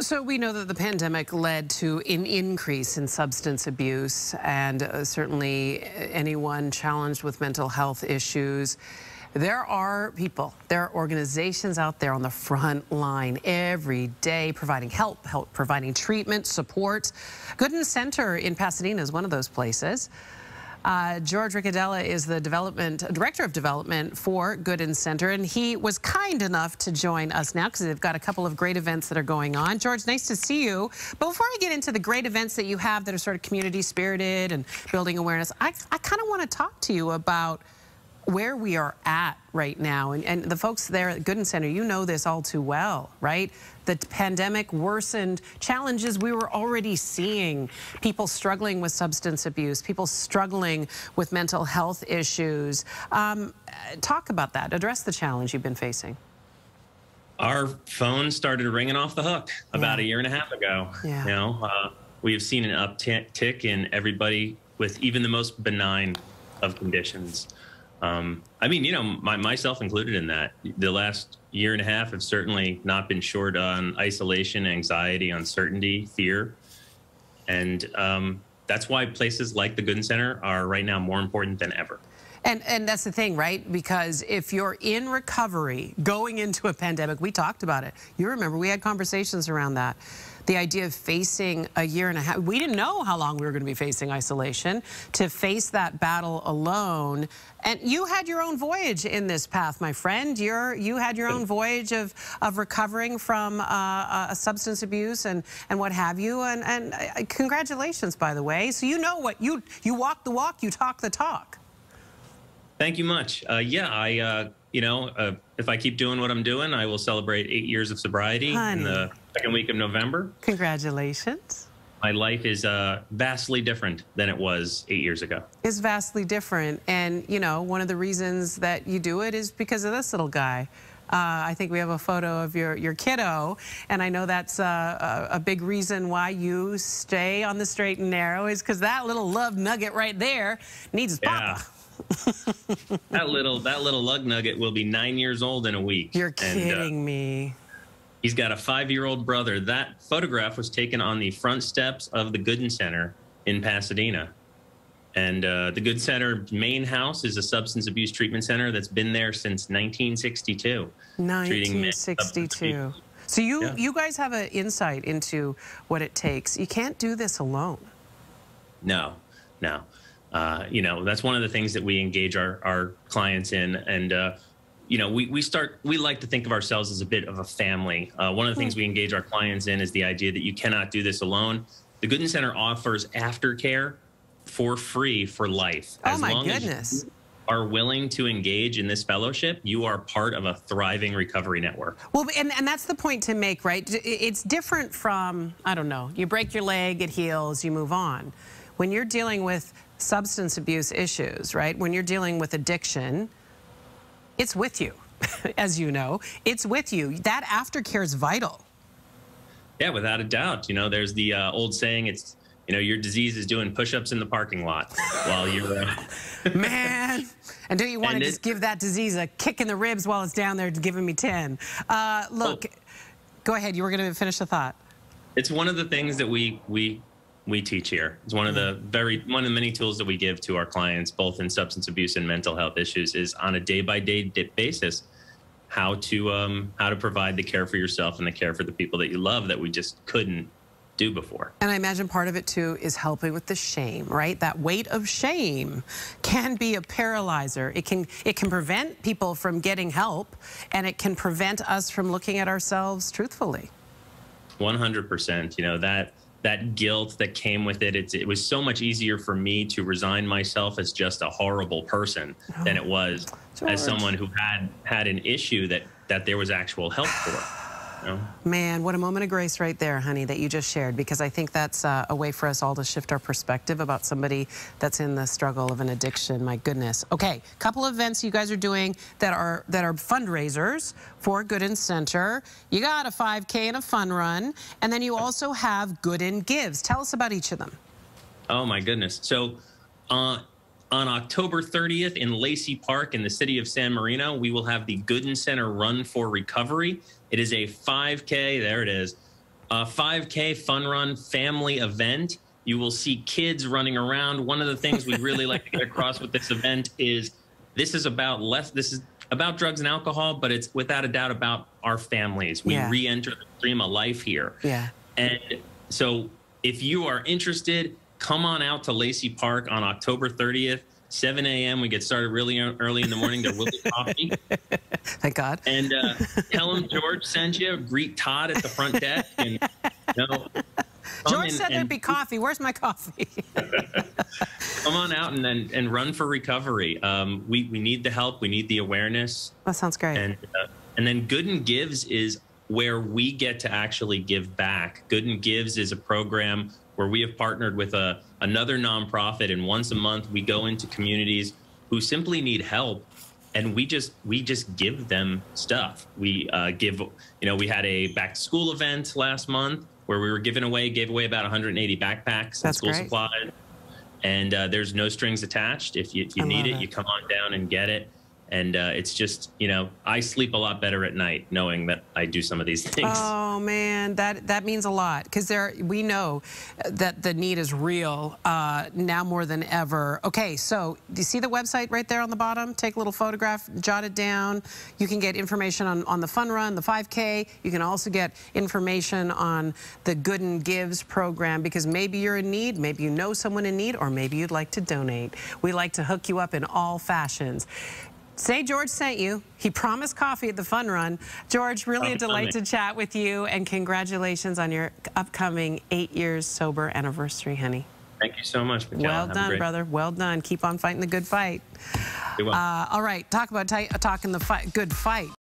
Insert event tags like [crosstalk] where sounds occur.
So we know that the pandemic led to an increase in substance abuse and uh, certainly anyone challenged with mental health issues. There are people, there are organizations out there on the front line every day providing help, help providing treatment, support. Gooden Center in Pasadena is one of those places. Uh, George Ricciardella is the development director of development for Gooden Center, and he was kind enough to join us now because they've got a couple of great events that are going on. George, nice to see you. But before I get into the great events that you have that are sort of community spirited and building awareness, I, I kind of want to talk to you about where we are at right now. And, and the folks there at Gooden Center, you know this all too well, right? The pandemic worsened challenges we were already seeing. People struggling with substance abuse, people struggling with mental health issues. Um, talk about that. Address the challenge you've been facing. Our phone started ringing off the hook about Yeah. a year and a half ago. Yeah. You know, uh, we have seen an uptick in everybody with even the most benign of conditions. Um, I mean, you know, my, myself included in that. The last year and a half have certainly not been short on isolation, anxiety, uncertainty, fear. And um, that's why places like the Gooden Center are right now more important than ever. And, and that's the thing, right? Because if you're in recovery going into a pandemic, we talked about it. You remember we had conversations around that. The idea of facing a year and a half, we didn't know how long we were going to be facing isolation. To face that battle alone, and you had your own voyage in this path, my friend. You're, you had your own voyage of, of recovering from uh, a substance abuse and, and what have you. And, and uh, congratulations, by the way. So you know what you you walk the walk, you talk the talk. Thank you much. Uh, yeah, I, uh, you know, uh, if I keep doing what I'm doing, I will celebrate eight years of sobriety Honey. in the second week of November. Congratulations. My life is uh, vastly different than it was eight years ago. is vastly different. And, you know, one of the reasons that you do it is because of this little guy. Uh, I think we have a photo of your, your kiddo, and I know that's uh, a, a big reason why you stay on the straight and narrow is because that little love nugget right there needs his Yeah. papa. [laughs] that little that little lug nugget will be nine years old in a week. You're And, uh, kidding me. he's got a five-year-old brother. That photograph was taken on the front steps of the Gooden Center in Pasadena. And uh, the Gooden Center main house is a substance abuse treatment center that's been there since 1962. treating men with substance 1962. abuse. So you, Yeah. you guys have an insight into what it takes. You can't do this alone. No, no. Uh, you know, that's one of the things that we engage our, our clients in. And, uh, you know, we, we start, we like to think of ourselves as a bit of a family. Uh, one of the things we engage our clients in is the idea that you cannot do this alone. The Gooden Center offers aftercare for free for life. Oh, As my long as goodness. are willing to engage in this fellowship, you are part of a thriving recovery network. Well, and, and that's the point to make, right? It's different from, I don't know, you break your leg, it heals, you move on. When you're dealing with substance abuse issues, right? When you're dealing with addiction, it's with you, [laughs] as you know. It's with you. That aftercare is vital. Yeah, without a doubt. You know, there's the uh, old saying, it's, you know, your disease is doing push-ups in the parking lot while you're, uh, [laughs] Man. And do you want to just give that disease a kick in the ribs while it's down there giving me 10? Uh, look, go ahead. You were going to finish the thought. it's one of the things that we, we, we teach here. It's one of the very, one of the many tools that we give to our clients, both in substance abuse and mental health issues is on a day by day basis, how to, um, how to provide the care for yourself and the care for the people that you love that we just couldn't do before. And I imagine part of it too is helping with the shame, right? That weight of shame can be a paralyzer. It can it can prevent people from getting help and it can prevent us from looking at ourselves truthfully. 100% you know that that guilt that came with it it's, it was so much easier for me to resign myself as just a horrible person than it oh. was George. as someone who had had an issue that that there was actual help for know? Man, what a moment of grace right there, honey, that you just shared, because I think that's uh, a way for us all to shift our perspective about somebody that's in the struggle of an addiction. My goodness. Okay, couple of events you guys are doing that are that are fundraisers for Gooden Center. You got a 5K and a fun run, and then you also have Gooden Gives. Tell us about each of them. Oh my goodness. So uh, on October 30th in Lacy Park in the city of San Marino, we will have the Gooden Center Run for Recovery. It is a 5K, there it is, a 5K fun run family event. You will see kids running around. One of the things we really like to get [laughs] across with this event is this is about less. This is about drugs and alcohol, but it's without a doubt about our families. We Yeah. re-enter the stream of life here. Yeah. And so if you are interested, come on out to Lacy Park on October 30th, 7 a.m. We get started really early in the morning. There will be coffee. Thank God. And uh, tell them George sent you. Greet Todd at the front desk. And, you know, George and- said there'd and be coffee. Where's my coffee? [laughs] Come on out and, and, and run for recovery. Um, we, we need the help. We need the awareness. that sounds great. and uh, and then Gooden Gives is where we get to actually give back. Gooden Gives is a program where we have partnered with a another nonprofit, and once a month we go into communities who simply need help, and we just we just give them stuff. We uh, give you know we had a back to school event last month where we were giving away gave away about 180 backpacks and school great. supplies and uh, there's no strings attached. If you, if you need it, it. you come on down and get it. And uh, it's just, you know, I sleep a lot better at night knowing that I do some of these [laughs] things. Oh man, that that means a lot because there we know that the need is real uh, now more than ever. Okay, so do you see the website right there on the bottom? Take a little photograph, jot it down. You can get information on, on the fun run, the 5K. You can also get information on the Gooden Gives program because maybe you're in need, maybe you know someone in need, or maybe you'd like to donate. We like to hook you up in all fashions. Say George sent you. He promised coffee at the fun run. George, really a delight to chat with you and congratulations on your upcoming eight years sober anniversary, honey. Thank you so much. Well Have done, brother. Well done. Keep on fighting the good fight. Uh, all right, talk about talking the fight, good fight.